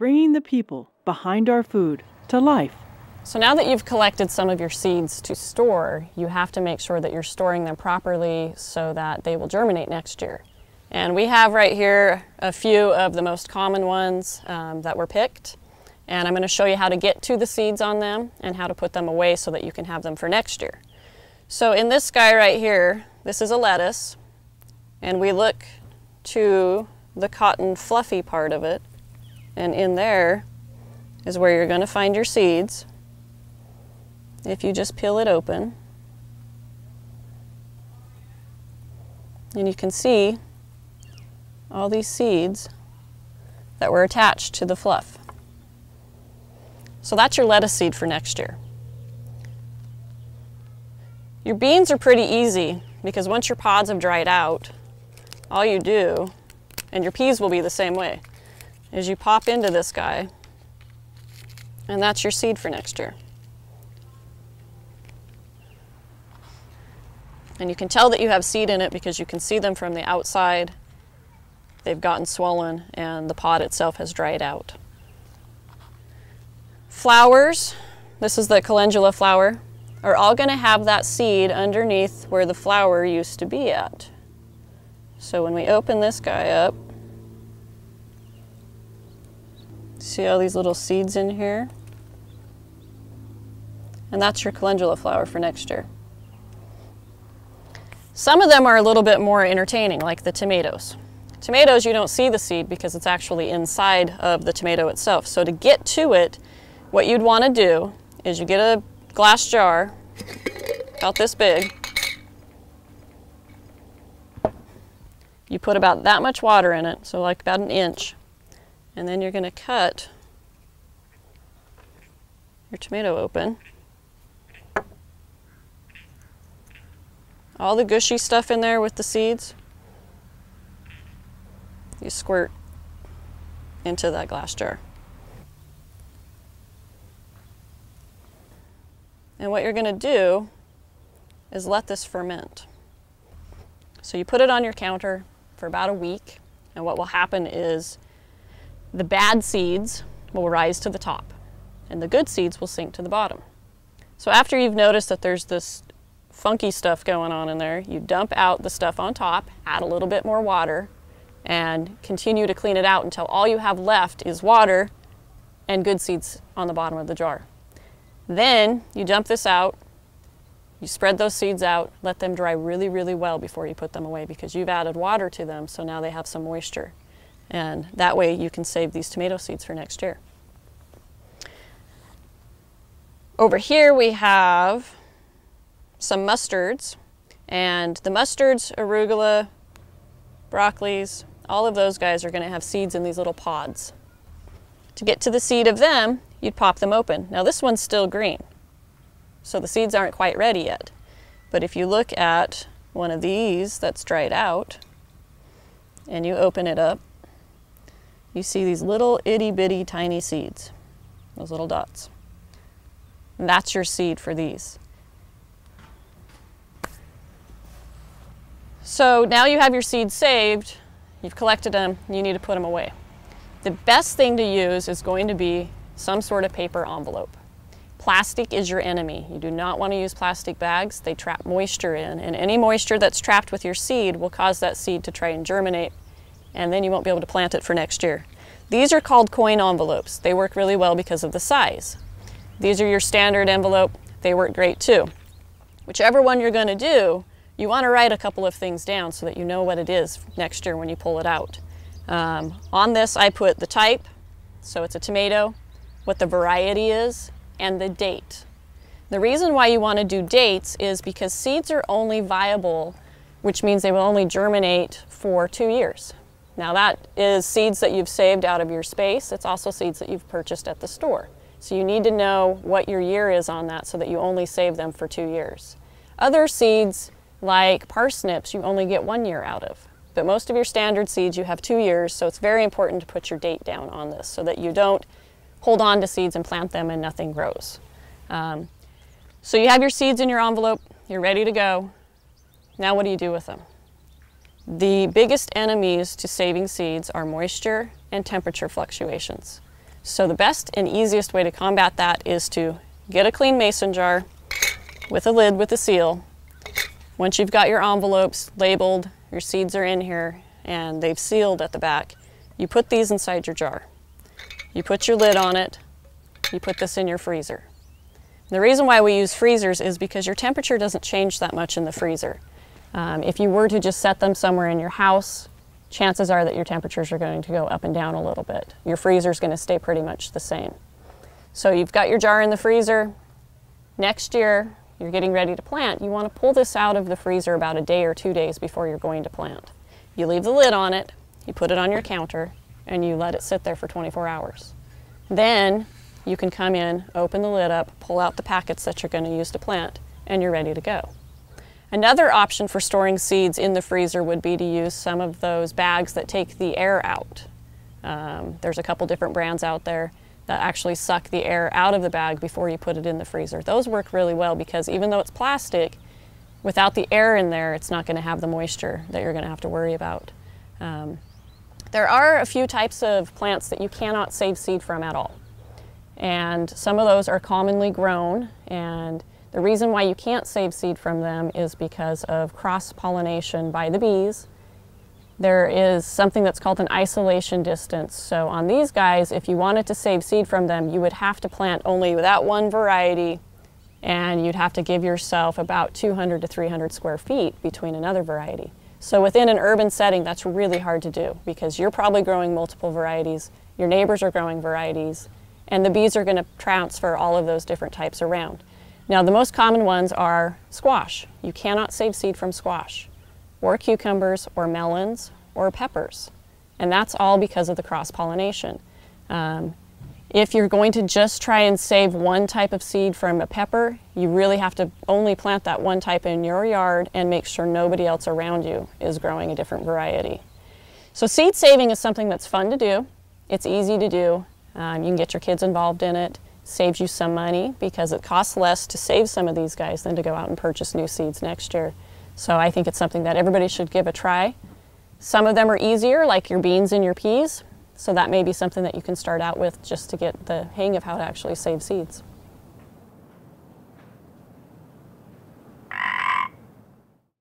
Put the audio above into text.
bringing the people behind our food to life. So now that you've collected some of your seeds to store, you have to make sure that you're storing them properly so that they will germinate next year. And we have right here a few of the most common ones um, that were picked. And I'm going to show you how to get to the seeds on them and how to put them away so that you can have them for next year. So in this guy right here, this is a lettuce. And we look to the cotton fluffy part of it. And in there is where you're going to find your seeds. If you just peel it open. And you can see all these seeds that were attached to the fluff. So that's your lettuce seed for next year. Your beans are pretty easy because once your pods have dried out, all you do, and your peas will be the same way, is you pop into this guy, and that's your seed for next year. And you can tell that you have seed in it because you can see them from the outside. They've gotten swollen and the pod itself has dried out. Flowers, this is the calendula flower, are all going to have that seed underneath where the flower used to be at. So when we open this guy up, see all these little seeds in here? And that's your calendula flower for next year. Some of them are a little bit more entertaining, like the tomatoes. Tomatoes, you don't see the seed because it's actually inside of the tomato itself. So to get to it, what you'd want to do is you get a glass jar, about this big. You put about that much water in it, so like about an inch. And then you're going to cut your tomato open. All the gushy stuff in there with the seeds, you squirt into that glass jar. And what you're going to do is let this ferment. So you put it on your counter for about a week, and what will happen is the bad seeds will rise to the top, and the good seeds will sink to the bottom. So after you've noticed that there's this funky stuff going on in there, you dump out the stuff on top, add a little bit more water, and continue to clean it out until all you have left is water and good seeds on the bottom of the jar. Then you dump this out, you spread those seeds out, let them dry really, really well before you put them away because you've added water to them, so now they have some moisture. And that way you can save these tomato seeds for next year. Over here we have some mustards. And the mustards, arugula, broccolis, all of those guys are going to have seeds in these little pods. To get to the seed of them, you'd pop them open. Now this one's still green, so the seeds aren't quite ready yet. But if you look at one of these that's dried out, and you open it up, you see these little itty bitty tiny seeds, those little dots. And that's your seed for these. So now you have your seeds saved, you've collected them, you need to put them away. The best thing to use is going to be some sort of paper envelope. Plastic is your enemy. You do not want to use plastic bags. They trap moisture in, and any moisture that's trapped with your seed will cause that seed to try and germinate, and then you won't be able to plant it for next year. These are called coin envelopes. They work really well because of the size. These are your standard envelope. They work great too. Whichever one you're going to do, you want to write a couple of things down so that you know what it is next year when you pull it out. Um, on this I put the type, so it's a tomato, what the variety is, and the date. The reason why you want to do dates is because seeds are only viable, which means they will only germinate for two years. Now that is seeds that you've saved out of your space. It's also seeds that you've purchased at the store. So you need to know what your year is on that so that you only save them for two years. Other seeds like parsnips, you only get one year out of. But most of your standard seeds, you have two years, so it's very important to put your date down on this so that you don't hold on to seeds and plant them and nothing grows. Um, so you have your seeds in your envelope, you're ready to go. Now what do you do with them? The biggest enemies to saving seeds are moisture and temperature fluctuations. So the best and easiest way to combat that is to get a clean mason jar with a lid with a seal. Once you've got your envelopes labeled, your seeds are in here, and they've sealed at the back, you put these inside your jar. You put your lid on it, you put this in your freezer. The reason why we use freezers is because your temperature doesn't change that much in the freezer. Um, if you were to just set them somewhere in your house, chances are that your temperatures are going to go up and down a little bit. Your freezer is going to stay pretty much the same. So you've got your jar in the freezer. Next year, you're getting ready to plant. You want to pull this out of the freezer about a day or two days before you're going to plant. You leave the lid on it, you put it on your counter, and you let it sit there for 24 hours. Then you can come in, open the lid up, pull out the packets that you're going to use to plant, and you're ready to go. Another option for storing seeds in the freezer would be to use some of those bags that take the air out. Um, there's a couple different brands out there that actually suck the air out of the bag before you put it in the freezer. Those work really well because even though it's plastic, without the air in there, it's not going to have the moisture that you're going to have to worry about. Um, there are a few types of plants that you cannot save seed from at all. And some of those are commonly grown and the reason why you can't save seed from them is because of cross-pollination by the bees. There is something that's called an isolation distance. So on these guys, if you wanted to save seed from them, you would have to plant only that one variety and you'd have to give yourself about 200 to 300 square feet between another variety. So within an urban setting, that's really hard to do because you're probably growing multiple varieties, your neighbors are growing varieties, and the bees are going to transfer all of those different types around. Now the most common ones are squash. You cannot save seed from squash, or cucumbers, or melons, or peppers. And that's all because of the cross-pollination. Um, if you're going to just try and save one type of seed from a pepper, you really have to only plant that one type in your yard and make sure nobody else around you is growing a different variety. So seed saving is something that's fun to do. It's easy to do. Um, you can get your kids involved in it saves you some money because it costs less to save some of these guys than to go out and purchase new seeds next year. So I think it's something that everybody should give a try. Some of them are easier, like your beans and your peas, so that may be something that you can start out with just to get the hang of how to actually save seeds.